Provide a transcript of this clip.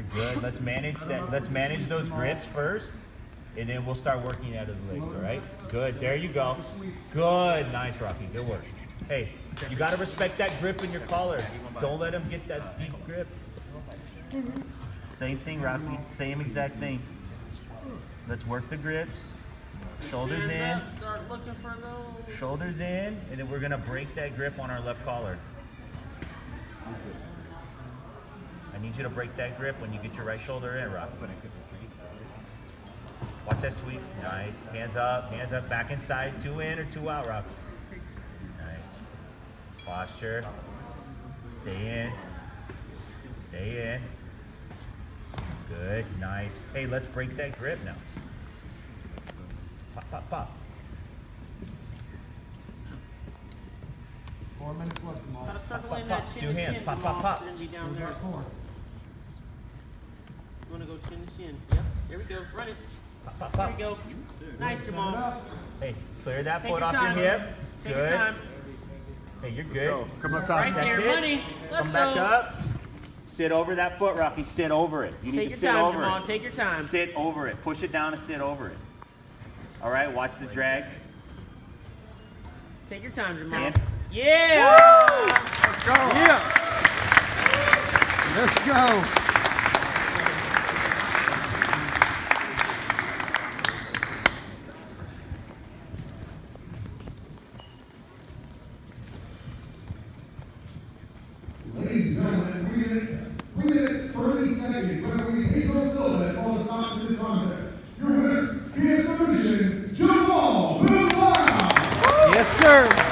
You're good. Let's manage that. Let's manage those grips first, and then we'll start working out of the legs. All right? Good. There you go. Good. Nice, Rocky. Good work. Hey, you got to respect that grip in your collar. Don't let him get that deep grip. Same thing, Rocky. Same exact thing. Let's work the grips. Shoulders in. up, Start looking for those. Shoulders in, and then we're gonna break that grip on our left collar. I need you to break that grip when you get your right shoulder in, Rock. Watch that sweep. Nice. Hands up, hands up, back inside. Two in or two out, Rock. Nice. Posture. Stay in. Stay in. Good. Nice. Hey, let's break that grip now. Pop, pop, pop. Four minutes left, Jamal. Gotta Pop, pop, that two chin to hands, chin. pop, Jamal. pop, pop. Shouldn't be down Who's there. got four? You wanna go chin to chin? Yep. There we go. Run it. Pop, pop, There pop. we go. Nice, Set Jamal. Hey, clear that Take foot your off time. your hip. Take good. your time. Hey, you're good. Come up Right top. there, Check it. money. Let's Come back go. up. Sit over that foot, Rocky. Sit over it. You need Take to your sit time, over Jamal. it. Take your time. Sit over it. Push it down and sit over it. All right, watch the drag. Take your time, Jamal. And Yeah. Let's go. Yeah. Let's go. Yes, sir.